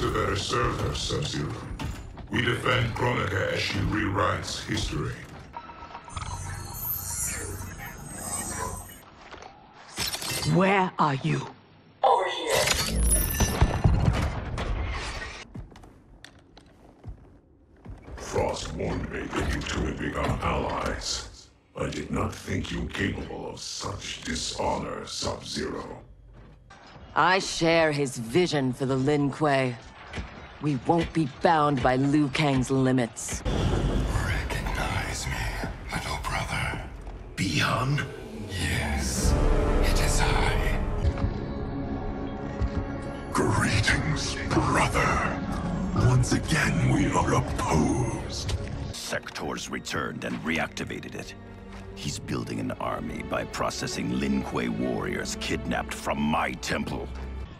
to better serve her, Sub-Zero. We defend Kronika as she rewrites history. Where are you? Over here. Frost warned me that you two had become allies. I did not think you capable of such dishonor, Sub-Zero. I share his vision for the Lin Kuei. We won't be bound by Liu Kang's limits. Recognize me, little brother. Bi-Han? Yes, it is I. Greetings, brother. Once again, we are opposed. Sektor's returned and reactivated it. He's building an army by processing Lin Kuei warriors kidnapped from my temple.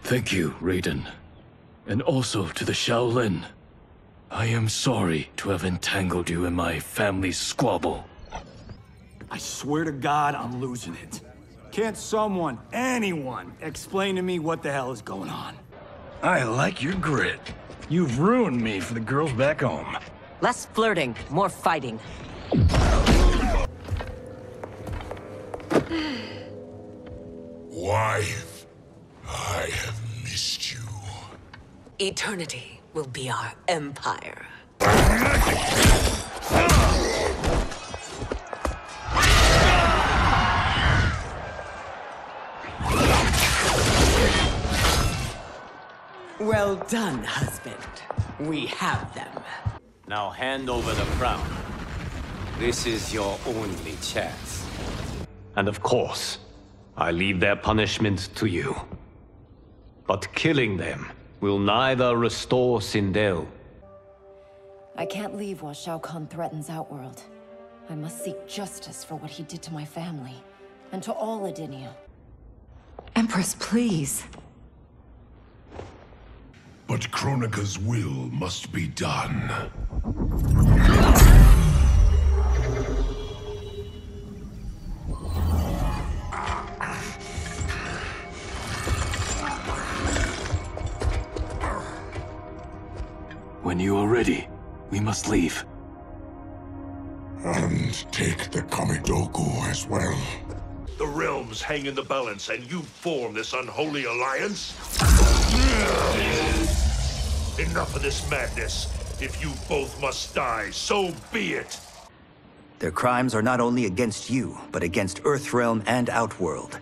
Thank you, Raiden. And also to the Shaolin. I am sorry to have entangled you in my family's squabble. I swear to God, I'm losing it. Can't someone, anyone, explain to me what the hell is going on? I like your grit. You've ruined me for the girls back home. Less flirting, more fighting. Wife, I have missed you. Eternity will be our empire. Well done, husband. We have them. Now hand over the crown. This is your only chance. And of course, I leave their punishment to you. But killing them will neither restore Sindel. I can't leave while Shao Kahn threatens Outworld. I must seek justice for what he did to my family, and to all Edenia. Empress, please. But Kronika's will must be done. When you are ready, we must leave. And take the Kamidogu as well. The realms hang in the balance, and you form this unholy alliance? Enough of this madness. If you both must die, so be it. Their crimes are not only against you, but against Earthrealm and Outworld.